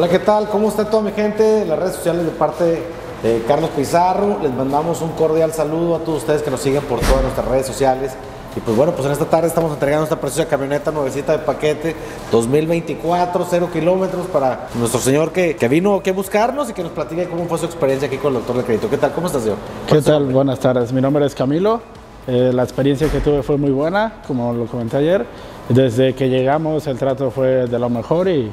¿qué tal? ¿Cómo está toda mi gente? Las redes sociales de parte de Carlos Pizarro. Les mandamos un cordial saludo a todos ustedes que nos siguen por todas nuestras redes sociales. Y pues bueno, pues en esta tarde estamos entregando esta preciosa camioneta nuevecita de paquete 2024, 0 kilómetros para nuestro señor que, que vino a buscarnos y que nos platique cómo fue su experiencia aquí con el doctor de crédito. ¿Qué tal? ¿Cómo estás, señor? ¿Qué tal? Buenas tardes. Mi nombre es Camilo. Eh, la experiencia que tuve fue muy buena, como lo comenté ayer. Desde que llegamos el trato fue de lo mejor y,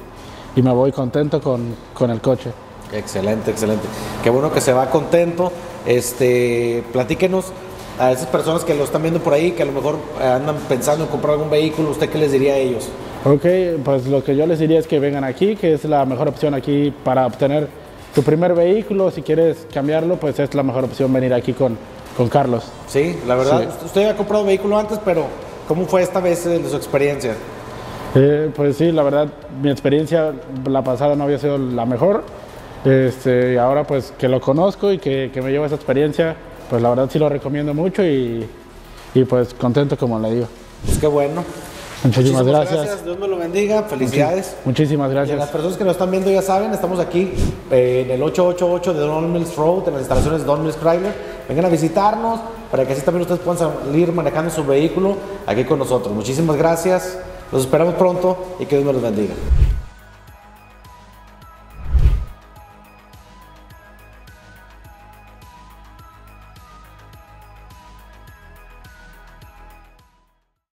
y me voy contento con, con el coche. Excelente, excelente. Qué bueno que se va contento. Este, platíquenos a esas personas que lo están viendo por ahí, que a lo mejor andan pensando en comprar algún vehículo, ¿usted qué les diría a ellos? Ok, pues lo que yo les diría es que vengan aquí, que es la mejor opción aquí para obtener tu primer vehículo. Si quieres cambiarlo, pues es la mejor opción venir aquí con, con Carlos. Sí, la verdad, Sí. usted ha comprado vehículo antes, pero ¿cómo fue esta vez eh, de su experiencia? Eh, pues sí, la verdad, mi experiencia la pasada no había sido la mejor. Este, ahora pues que lo conozco y que, que me llevo esa experiencia, pues la verdad sí lo recomiendo mucho y, y pues contento como le digo. Pues qué bueno. Muchísimas gracias. Dios me lo bendiga. Felicidades. Muchísimas Y a las gracias. personas que nos están viendo ya saben, estamos aquí eh, en el 888 de Don Mills Road, en las instalaciones de Don Mills Chrysler. Vengan a visitarnos para que así también ustedes puedan salir manejando su vehículo aquí con nosotros. Muchísimas gracias. Los esperamos pronto y que Dios me los bendiga.